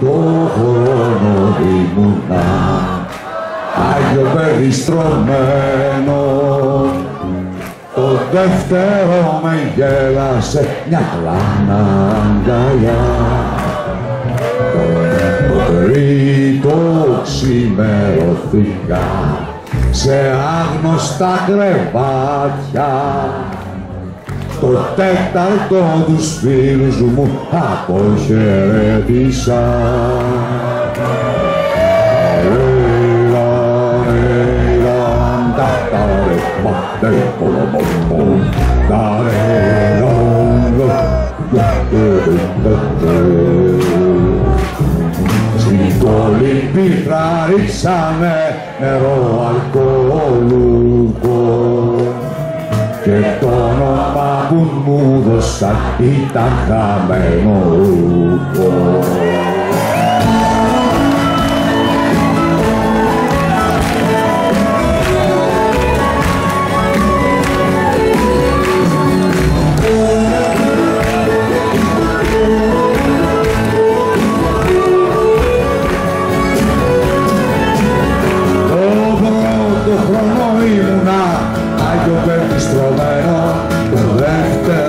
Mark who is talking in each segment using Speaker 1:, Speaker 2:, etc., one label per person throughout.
Speaker 1: το χρόνο ήμουνα. Άγιο παιδί στρωμένο το δεύτερο με γέλασε μια πλάνα αγκαλιά. Το τρίτο ξημερωθήκα σε άγνωστα κρεβάτια το τέταρτο τους φίλους μου αποχαιρέτησα. Στην πόλη πίκρα ρίξαμε νερό αλκοολούκο μου δώσαν ήταν χαμένο ρούχο. Το χρόνο ήμουνα Άγιο παιδί στρωμένο Το δεύτερο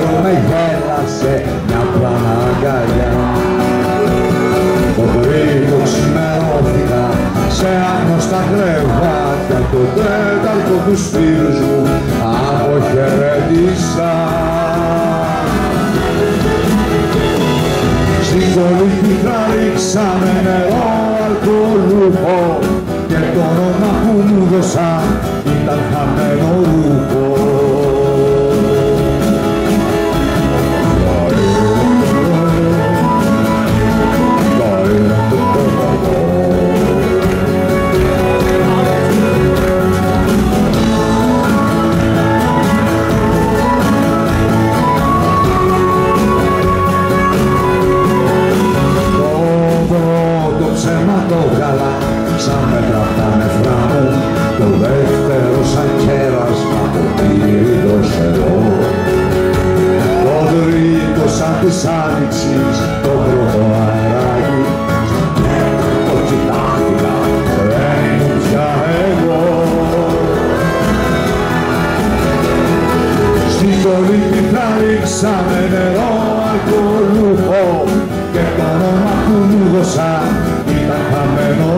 Speaker 1: Το τέταρτο τους φίλους μου αποχαιρέτησα Στην κολλή θα ρίξαμε νερό αλκοολούχο και το όνομα που μου δώσαν ήταν χαμένο ρούχο. Δεύτερος σαν κέρασμα το πύριτο εδώ το τρίτος σαν της άνοιξης το πρώτο αεράκι το κοιτάχτηκα δεν ήμουν πια εγώ. Στην κολλή θα ρίξαμε νερό αλκοολούχο. Και το όνομα που μου δώσαν ήταν χαμένο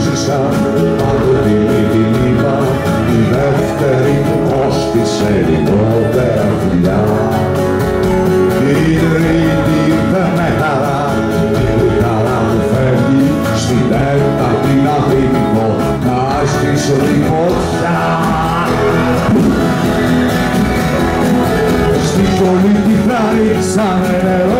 Speaker 1: αγάπη που ζήσα παντοτινή την είπα τη δεύτερη μου κόστησε λιγότερα δουλειά την τρίτη ήρθε με χαρά η χαρά μου φεύγει στην τέταρτη να θυμηθώ να στήσω τη φωτιά Στην κολλή τη θα ρίξανε νερό